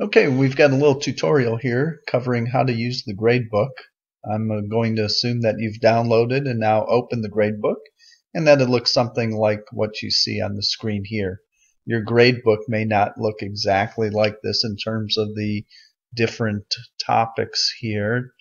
Okay, we've got a little tutorial here covering how to use the gradebook. I'm uh, going to assume that you've downloaded and now open the gradebook and that it looks something like what you see on the screen here. Your gradebook may not look exactly like this in terms of the different topics here.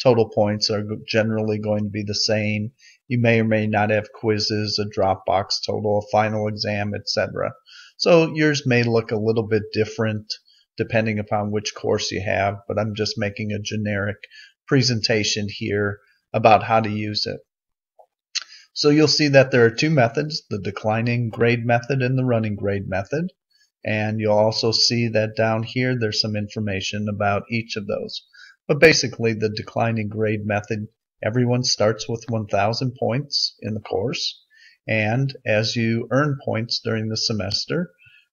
Total points are generally going to be the same. You may or may not have quizzes, a Dropbox total, a final exam, etc. So yours may look a little bit different depending upon which course you have, but I'm just making a generic presentation here about how to use it. So you'll see that there are two methods, the declining grade method and the running grade method. And you'll also see that down here there's some information about each of those. But basically the declining grade method, everyone starts with 1,000 points in the course. And as you earn points during the semester,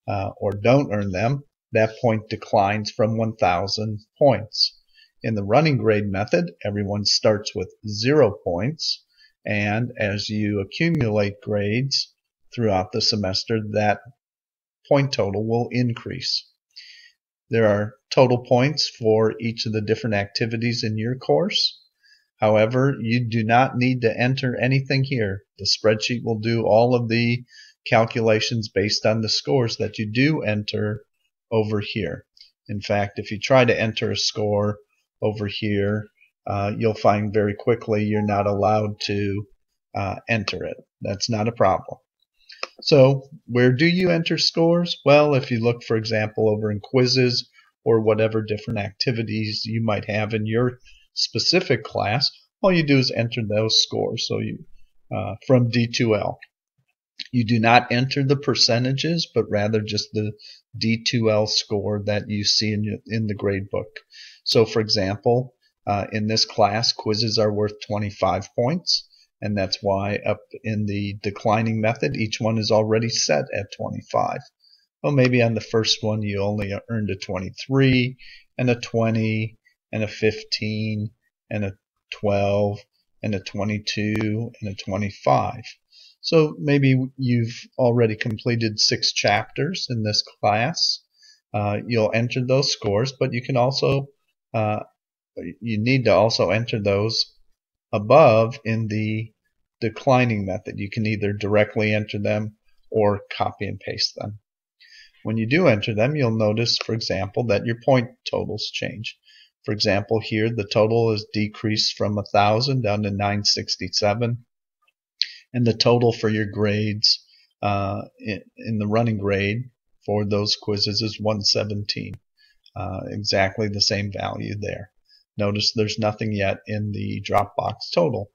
uh, or don't earn them, that point declines from 1,000 points. In the running grade method, everyone starts with zero points, and as you accumulate grades throughout the semester, that point total will increase. There are total points for each of the different activities in your course. However, you do not need to enter anything here. The spreadsheet will do all of the calculations based on the scores that you do enter over here. In fact, if you try to enter a score over here, uh, you'll find very quickly you're not allowed to uh, enter it. That's not a problem. So where do you enter scores? Well, if you look, for example, over in quizzes or whatever different activities you might have in your specific class, all you do is enter those scores. So you uh, from D2L. You do not enter the percentages, but rather just the D2L score that you see in, in the gradebook. So, for example, uh, in this class, quizzes are worth 25 points, and that's why up in the declining method, each one is already set at 25. Well, maybe on the first one you only earned a 23, and a 20, and a 15, and a 12, and a 22, and a 25. So maybe you've already completed six chapters in this class. Uh, you'll enter those scores, but you can also uh, you need to also enter those above in the declining method. You can either directly enter them or copy and paste them. When you do enter them, you'll notice, for example, that your point totals change. For example, here the total is decreased from 1,000 down to 967 and the total for your grades uh, in, in, the running grade for those quizzes is 117. Uh, exactly the same value there. Notice there's nothing yet in the Dropbox total.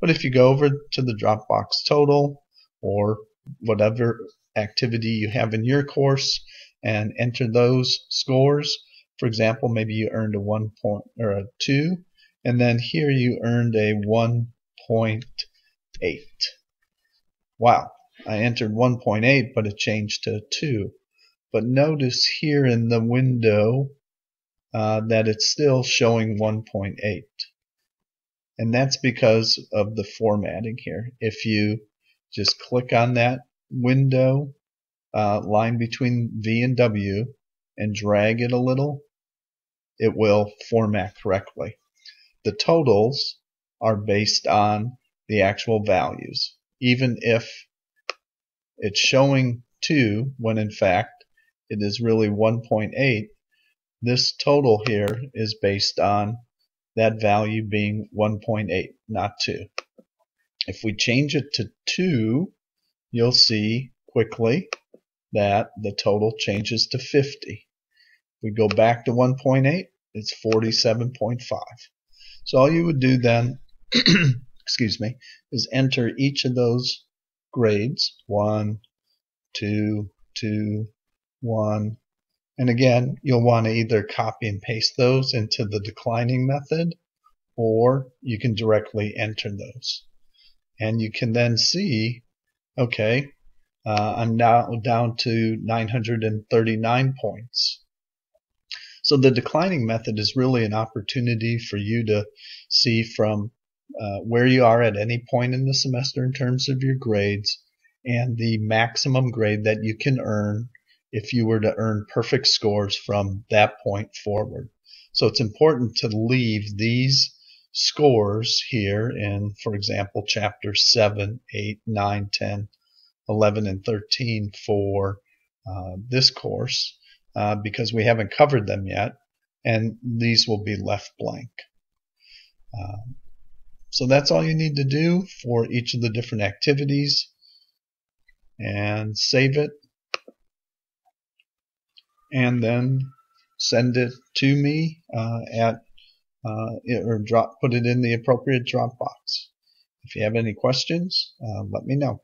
But if you go over to the Dropbox total or whatever activity you have in your course and enter those scores, for example, maybe you earned a 1 point or a 2 and then here you earned a 1.8. Wow, I entered 1.8, but it changed to 2. But notice here in the window uh, that it's still showing 1.8. And that's because of the formatting here. If you just click on that window uh, line between V and W and drag it a little, it will format correctly. The totals are based on the actual values even if it's showing 2 when in fact it is really 1.8, this total here is based on that value being 1.8, not 2. If we change it to 2, you'll see quickly that the total changes to 50. If we go back to 1.8, it's 47.5. So all you would do then excuse me, is enter each of those grades, one, two, two, one, and again, you'll want to either copy and paste those into the declining method, or you can directly enter those. And you can then see, okay, uh, I'm now down to 939 points. So the declining method is really an opportunity for you to see from uh, where you are at any point in the semester in terms of your grades and the maximum grade that you can earn if you were to earn perfect scores from that point forward. So it's important to leave these scores here in, for example, chapter 7, 8, 9, 10, 11, and 13 for uh, this course uh, because we haven't covered them yet, and these will be left blank. Uh, so that's all you need to do for each of the different activities and save it and then send it to me uh, at uh, or drop put it in the appropriate Dropbox. If you have any questions, uh, let me know.